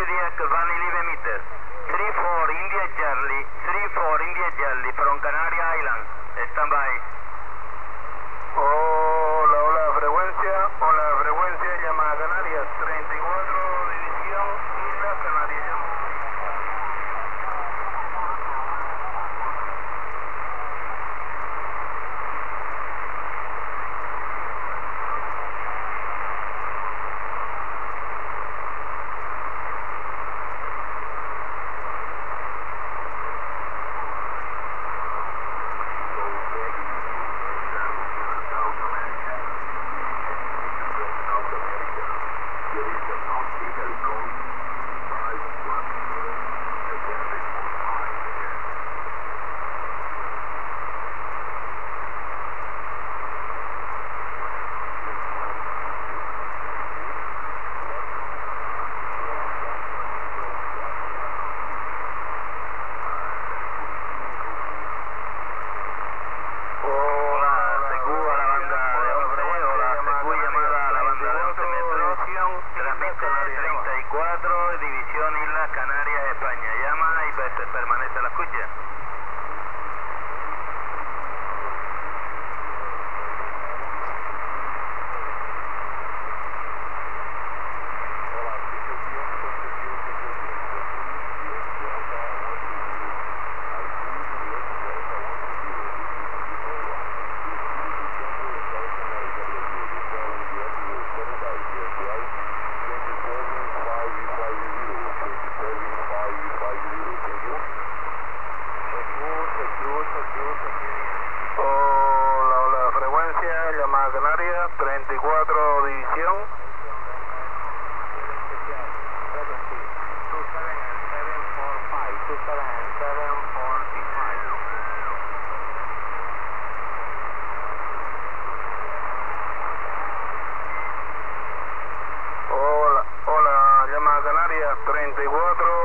के लिए कुर्बानी ली 44 División. Hola, hola, llama a Canarias 34.